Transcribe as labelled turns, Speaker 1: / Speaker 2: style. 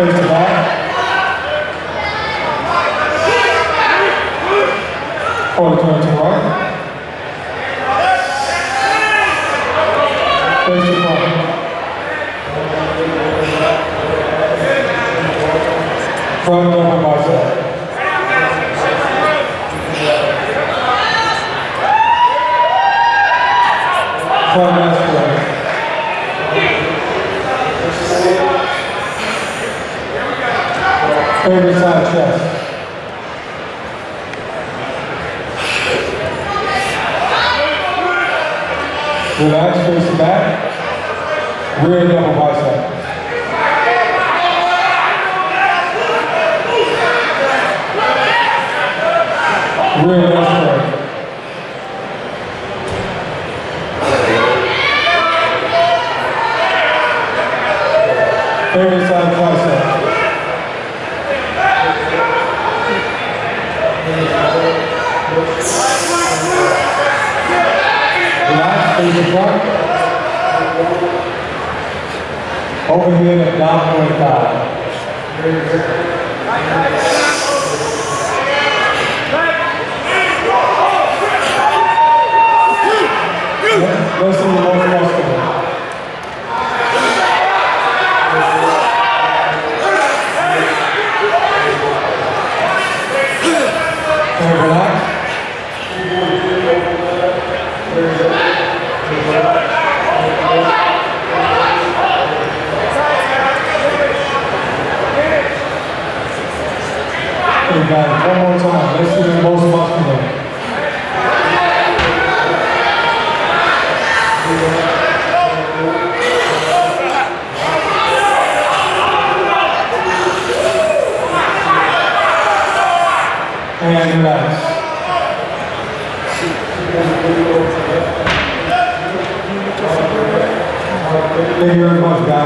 Speaker 1: Face to back. Forward turn to right. Face to front. Double bicep. Front lat Side chest. Relax, face back. Rear double bicep. Rear lat spread. Favorite side face the front. Overhead and downward dive. Let's the muscular. Relax. Guys, one more time. Let's see the most muscular. And relax. Thank you very much, guys.